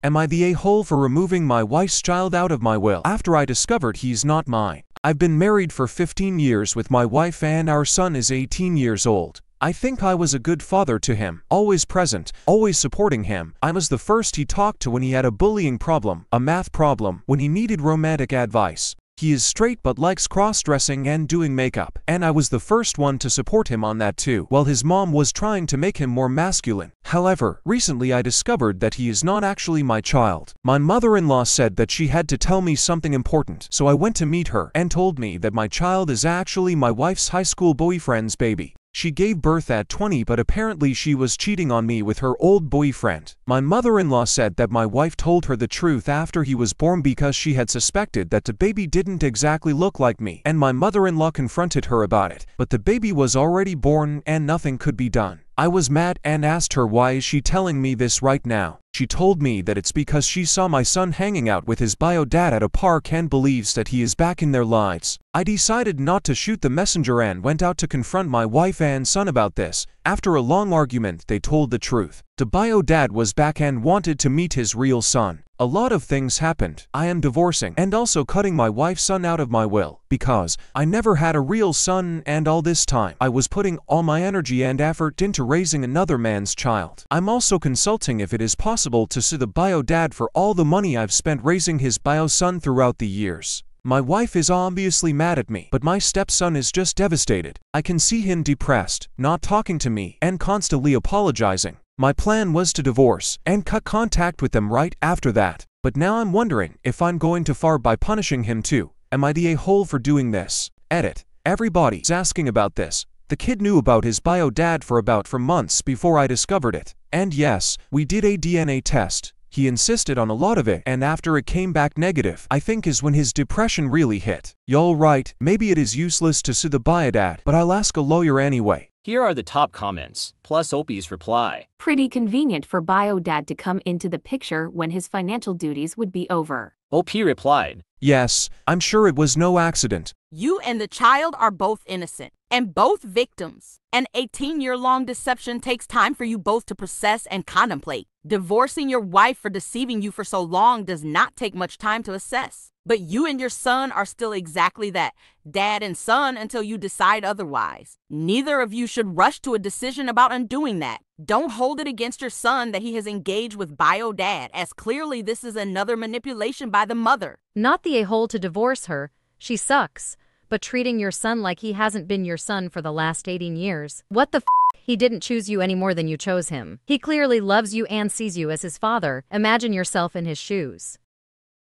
Am I the a-hole for removing my wife's child out of my will after I discovered he's not mine? I've been married for 15 years with my wife and our son is 18 years old. I think I was a good father to him, always present, always supporting him. I was the first he talked to when he had a bullying problem, a math problem, when he needed romantic advice. He is straight but likes cross-dressing and doing makeup, and I was the first one to support him on that too, while his mom was trying to make him more masculine. However, recently I discovered that he is not actually my child. My mother-in-law said that she had to tell me something important, so I went to meet her and told me that my child is actually my wife's high school boyfriend's baby. She gave birth at 20 but apparently she was cheating on me with her old boyfriend. My mother-in-law said that my wife told her the truth after he was born because she had suspected that the baby didn't exactly look like me and my mother-in-law confronted her about it, but the baby was already born and nothing could be done. I was mad and asked her why is she telling me this right now. She told me that it's because she saw my son hanging out with his bio dad at a park and believes that he is back in their lives. I decided not to shoot the messenger and went out to confront my wife and son about this. After a long argument, they told the truth. The bio dad was back and wanted to meet his real son. A lot of things happened. I am divorcing and also cutting my wife's son out of my will because I never had a real son and all this time I was putting all my energy and effort into raising another man's child. I'm also consulting if it is possible to sue the bio dad for all the money I've spent raising his bio son throughout the years. My wife is obviously mad at me, but my stepson is just devastated. I can see him depressed, not talking to me, and constantly apologizing. My plan was to divorce and cut contact with them right after that, but now I'm wondering if I'm going too far by punishing him too. Am I the a-hole for doing this? Edit. Everybody's asking about this. The kid knew about his bio dad for about for months before I discovered it. And yes, we did a DNA test. He insisted on a lot of it, and after it came back negative, I think is when his depression really hit. Y'all right, maybe it is useless to sue the biodad, but I'll ask a lawyer anyway. Here are the top comments, plus OP's reply. Pretty convenient for Biodad to come into the picture when his financial duties would be over. OP replied, Yes, I'm sure it was no accident. You and the child are both innocent and both victims. An 18 year long deception takes time for you both to process and contemplate. Divorcing your wife for deceiving you for so long does not take much time to assess. But you and your son are still exactly that dad and son until you decide otherwise. Neither of you should rush to a decision about undoing that. Don't hold it against your son that he has engaged with bio dad, as clearly this is another manipulation by the mother. Not the a hole to divorce her, she sucks, but treating your son like he hasn't been your son for the last 18 years. What the f? He didn't choose you any more than you chose him. He clearly loves you and sees you as his father. Imagine yourself in his shoes.